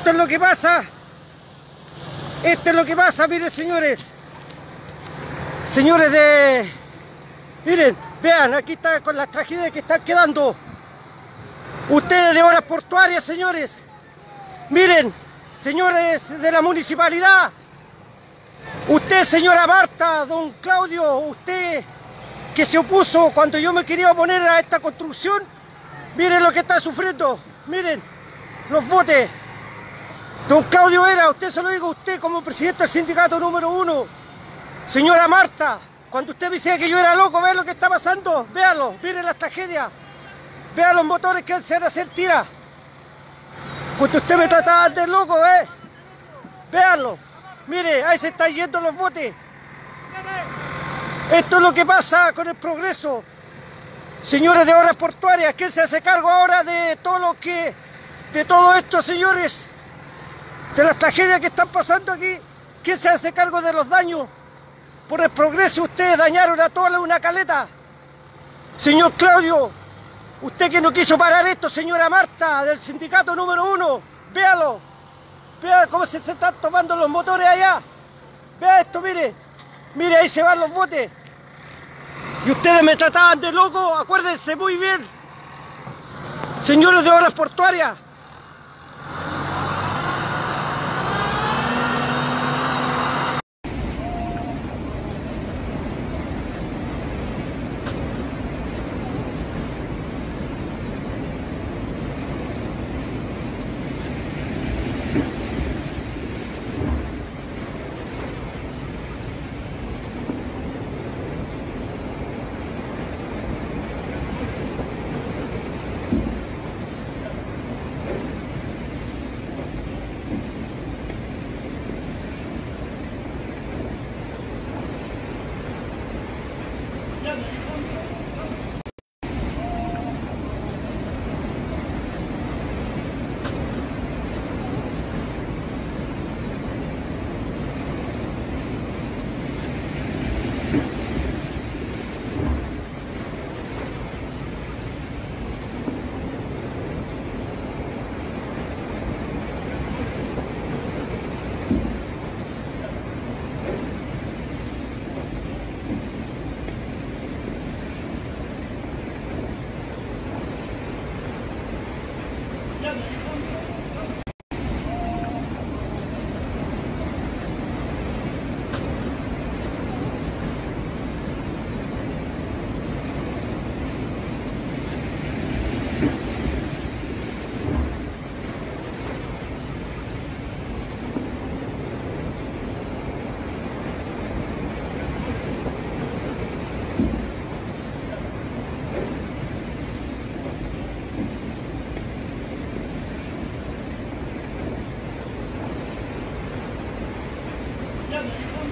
Esto es lo que pasa. Esto es lo que pasa, miren señores. Señores de... Miren, vean, aquí está con las tragedias que están quedando. Ustedes de horas portuarias, señores. Miren, señores de la municipalidad. Usted, señora Marta, don Claudio, usted que se opuso cuando yo me quería oponer a esta construcción, miren lo que está sufriendo, miren los botes. Don Claudio Vera, usted se lo digo a usted como presidente del sindicato número uno. Señora Marta, cuando usted me decía que yo era loco, vean lo que está pasando, véanlo, miren las tragedias, vean los motores que se van a hacer tiras. Cuando usted me trataba de loco, ¿eh? Véanlo, mire, ahí se están yendo los botes. Esto es lo que pasa con el progreso. Señores de obras portuarias, ¿quién se hace cargo ahora de todo lo que, de todo esto, señores? De las tragedias que están pasando aquí. ¿Quién se hace cargo de los daños? Por el progreso ustedes dañaron a toda una caleta. Señor Claudio, usted que no quiso parar esto, señora Marta, del sindicato número uno, véalo. Vea cómo se, están tomando los motores allá. Vea esto, mire. Mire, ahí se van los botes. Y ustedes me trataban de loco, acuérdense muy bien. Señores de obras portuarias, Yeah.